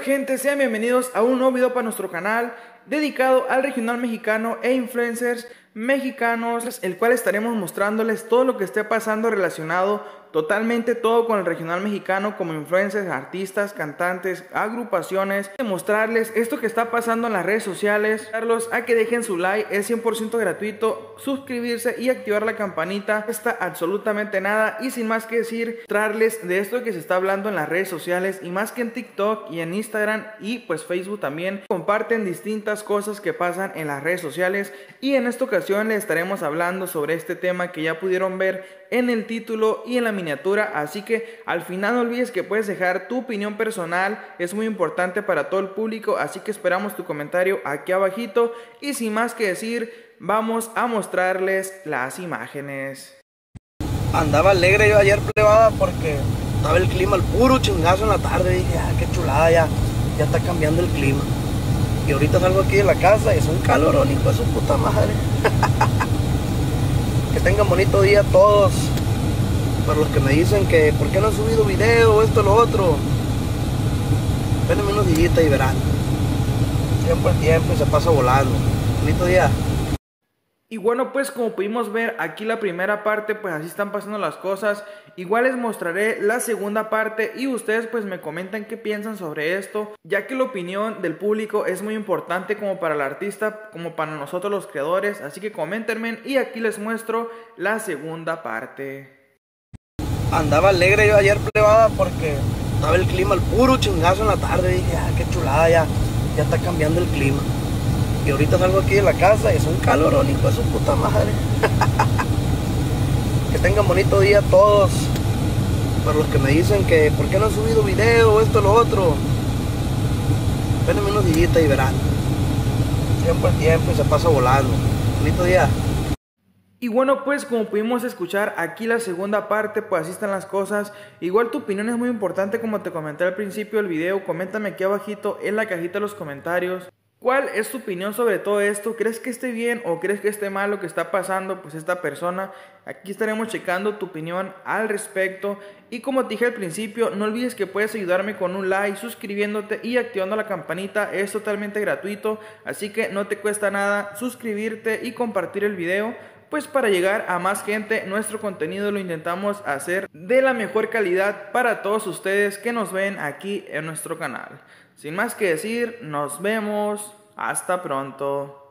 gente? Sean bienvenidos a un nuevo video para nuestro canal dedicado al regional mexicano e influencers mexicanos, el cual estaremos mostrándoles todo lo que esté pasando relacionado totalmente todo con el regional mexicano como influencers, artistas, cantantes, agrupaciones, mostrarles esto que está pasando en las redes sociales, darlos a que dejen su like, es 100% gratuito, suscribirse y activar la campanita, está absolutamente nada y sin más que decir, traerles de esto que se está hablando en las redes sociales y más que en TikTok y en Instagram y pues Facebook también. Comparten distintas cosas que pasan en las redes sociales y en esta ocasión les estaremos hablando sobre este tema que ya pudieron ver en el título y en la miniatura. Así que al final no olvides que puedes dejar tu opinión personal. Es muy importante para todo el público. Así que esperamos tu comentario aquí abajito. Y sin más que decir, vamos a mostrarles las imágenes. Andaba alegre yo ayer plebada porque estaba el clima al puro chingazo en la tarde. Dije, ah, qué chulada ya. Ya está cambiando el clima. Y ahorita salgo aquí de la casa es un calorón, hijo de su puta madre. Que tengan bonito día todos. Para los que me dicen que por qué no han subido video, esto, lo otro. Espérenme unos días y verán. Siempre el tiempo se pasa volando. Bonito día. Y bueno, pues como pudimos ver aquí la primera parte, pues así están pasando las cosas. Igual les mostraré la segunda parte y ustedes pues me comentan qué piensan sobre esto, ya que la opinión del público es muy importante como para el artista, como para nosotros los creadores. Así que coméntenme y aquí les muestro la segunda parte. Andaba alegre yo ayer plebada porque estaba el clima al puro chingazo en la tarde. Dije, ah, qué chulada ya, ya está cambiando el clima. Y ahorita salgo aquí de la casa y es un calorón, hijo de su puta madre. que tengan bonito día todos. Para los que me dicen que por qué no he subido video, esto, lo otro. Espérenme unos días y verán. Siempre el tiempo y se pasa volando. Bonito día. Y bueno, pues como pudimos escuchar aquí la segunda parte, pues así están las cosas. Igual tu opinión es muy importante como te comenté al principio del video. Coméntame aquí abajito en la cajita de los comentarios. ¿Cuál es tu opinión sobre todo esto? ¿Crees que esté bien o crees que esté mal lo que está pasando pues esta persona? Aquí estaremos checando tu opinión al respecto y como te dije al principio, no olvides que puedes ayudarme con un like, suscribiéndote y activando la campanita, es totalmente gratuito, así que no te cuesta nada suscribirte y compartir el video. Pues para llegar a más gente, nuestro contenido lo intentamos hacer de la mejor calidad para todos ustedes que nos ven aquí en nuestro canal. Sin más que decir, nos vemos. Hasta pronto.